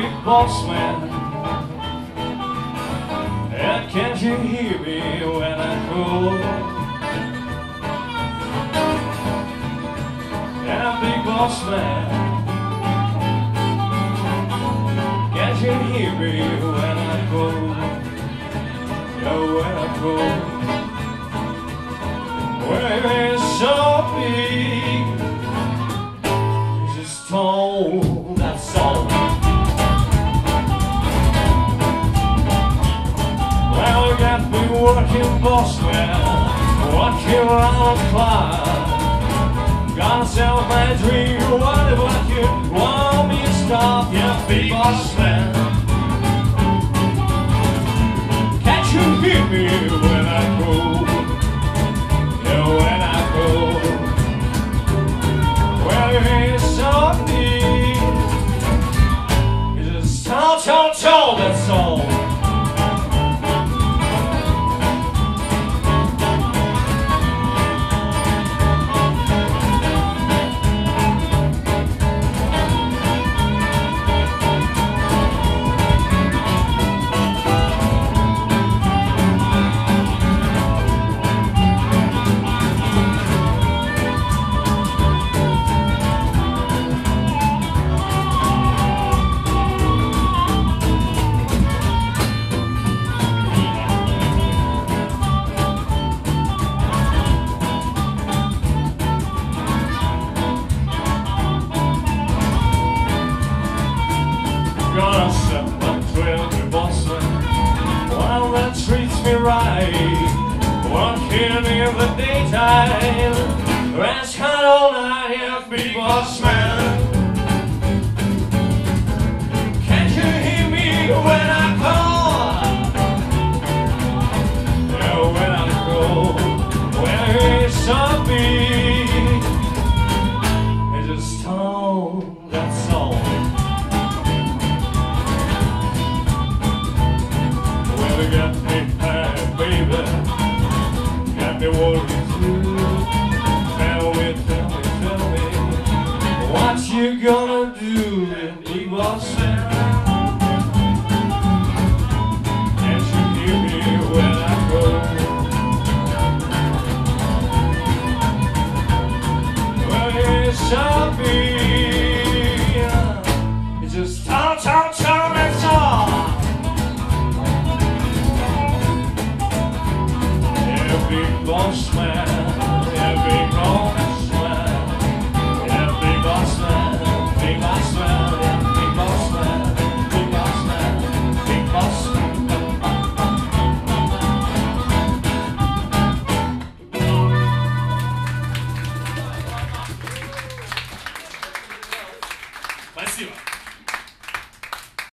big boss man. And can't you hear me when I call? Yeah, big boss man. Can't you hear me when I call? Yeah, when I call. Working boss working around the clock. Gonna sell my dream, what could want me to stop? Yeah, big boss. Can't you hear me when I go? Yeah, when I go. Well. It's just tall, tall, tall, that's all. In the daytime. Rest hard all night Yeah, big boss man Can't you hear me when I call? Yeah, when I go When it's so Got me worried too. Tell me, tell me, tell me, what you gonna do if big boss man? big boss man.